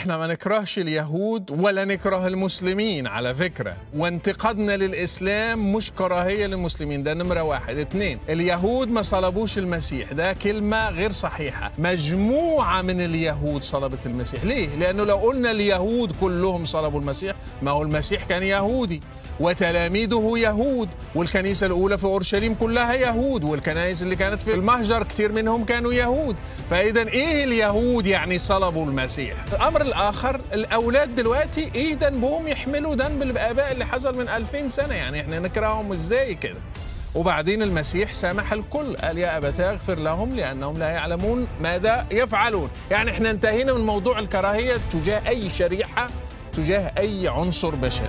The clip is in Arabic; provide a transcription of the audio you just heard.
إحنا ما نكرهش اليهود ولا نكره المسلمين على فكرة. وانتقادنا للإسلام مش كراهية للمسلمين ده نمرة واحد. اتنين اليهود ما صلبوش المسيح ده كلمة غير صحيحة. مجموعة من اليهود صلبت المسيح. ليه؟ لأنه لو قلنا اليهود كلهم صلبوا المسيح ما هو المسيح كان يهودي وتلاميذه يهود والكنيسة الأولى في أورشليم كلها يهود والكنائس اللي كانت في المهجر كتير منهم كانوا يهود. فإذا إيه اليهود يعني صلبوا المسيح؟ الأمر الآخر الأولاد دلوقتي إيه ذنبهم يحملوا ذنب الآباء اللي حصل من 2000 سنة. يعني إحنا نكرههم إزاي كده؟ وبعدين المسيح سامح الكل قال يا أبتاه اغفر لهم لأنهم لا يعلمون ماذا يفعلون. يعني إحنا انتهينا من موضوع الكراهية تجاه أي شريحة تجاه أي عنصر بشري.